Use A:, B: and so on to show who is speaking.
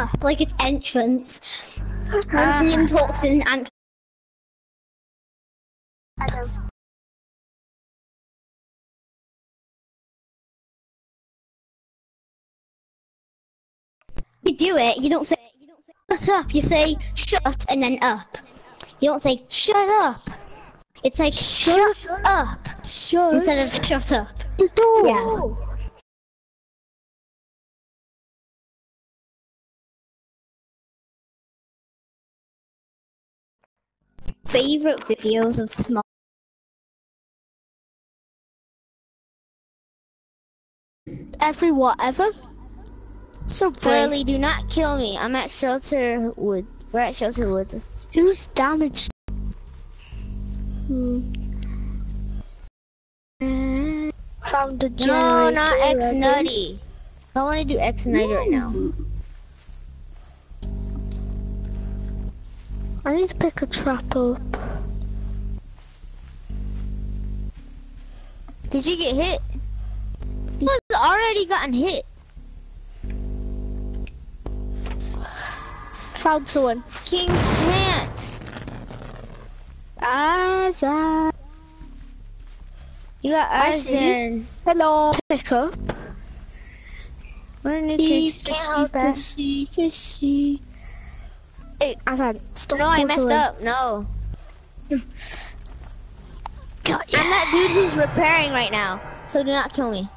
A: up, like its entrance. When Ian ah. talks in and you do it, you don't say shut up, you say shut and then up. You don't say shut up. It's like shut, up
B: Shut
A: instead of shut up.
B: the door.
A: Yeah. Favorite videos of small
B: Every whatever. So
C: Burley, do not kill me. I'm at Shelter Wood. We're at Shelter Woods.
B: Who's damaged? Hmm. Found generator.
C: No, not X Nutty. I want to do X Nutty right now.
B: I need to pick a trap up.
C: Did you get hit? Someone's already gotten hit.
B: Found someone.
C: King Chance.
B: Azar.
C: You got
B: I
C: eyes
B: see. Hello. Pick up.
C: Where did
B: Fishy,
C: this fishy pass?
B: fishy, fishy. Hey, stop.
C: No, I messed up. No. I'm that dude who's repairing right now. So do not kill me.